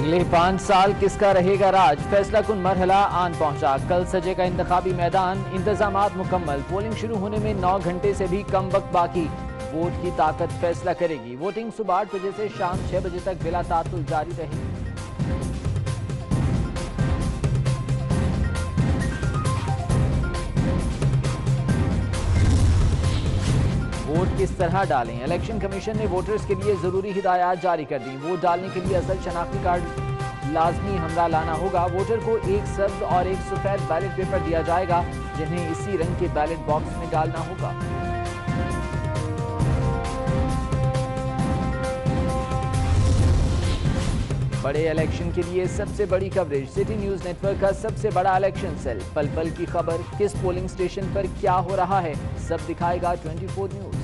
اگلے پانچ سال کس کا رہے گا راج؟ فیصلہ کن مرحلہ آن پہنچا۔ کل سجے کا انتخابی میدان، انتظامات مکمل۔ پولنگ شروع ہونے میں نو گھنٹے سے بھی کم وقت باقی۔ ووٹ کی طاقت فیصلہ کرے گی۔ ووٹنگ صبح آٹھ بجے سے شام چھ بجے تک بلا تعطل جاری رہے گی۔ کس طرح ڈالیں۔ الیکشن کمیشن نے ووٹرز کے لیے ضروری ہدایات جاری کر دی ووٹ ڈالنے کے لیے اصل شناختی کارڈ لازمی ہمراہ لانا ہوگا۔ ووٹر کو ایک سبز اور ایک سفید بیلٹ پیپر دیا جائے گا، جنہیں اسی رنگ کے بیلٹ باکس میں ڈالنا ہوگا۔ بڑے الیکشن کے لیے سب سے بڑی coverage. City news network کا سب سے بڑا الیکشن سیل۔ پل پل کی خبر کس پولنگ سٹیشن پر کیا ہو رہا ہے؟ سب دکھائے گا 24 نیوز۔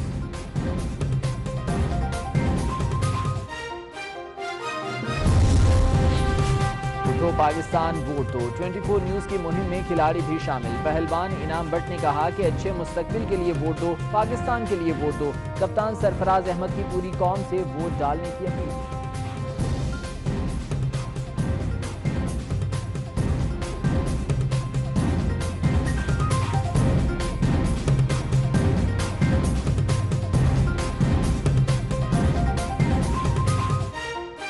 پرو پاکستان ووٹ دو 24 نیوز کی مہم میں کھلاڑی بھی شامل۔ پہلوان انعام بٹ نے کہا کہ اچھے مستقبل کے لیے ووٹ دو، پاکستان کے لیے ووٹ دو۔ کپتان سرفراز احمد کی پوری قوم سے ووٹ ڈالنے کی اپیل۔